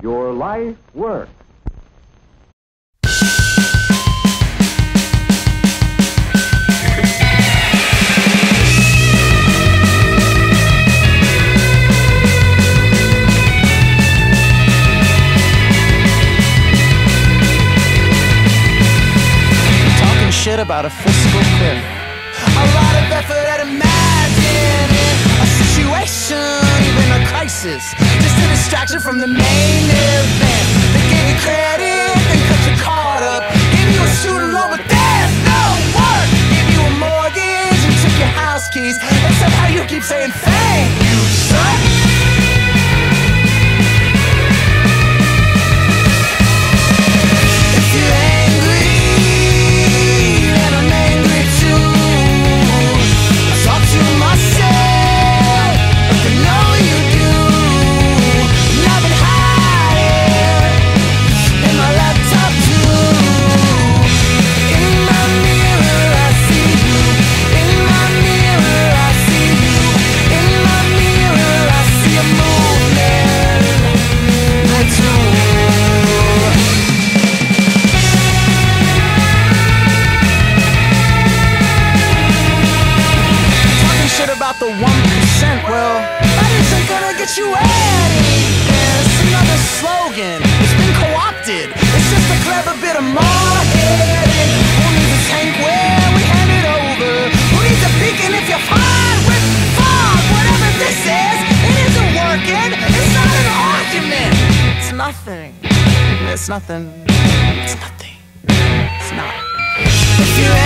Your life work. talking shit about a fiscal cliff. Distraction from the main event. They gave you credit and cut your card up. Gave you a student loan, but there's no work. Gave you a mortgage and took your house keys. And somehow you keep saying you anything. It's another slogan. It's been co-opted. It's just a clever bit of marketing. Who needs a tank where we hand it over? Who needs a beacon if you're fine with fog? Whatever this is, it isn't working. It's not an argument. It's nothing. It's nothing. It's nothing. It's not. If you're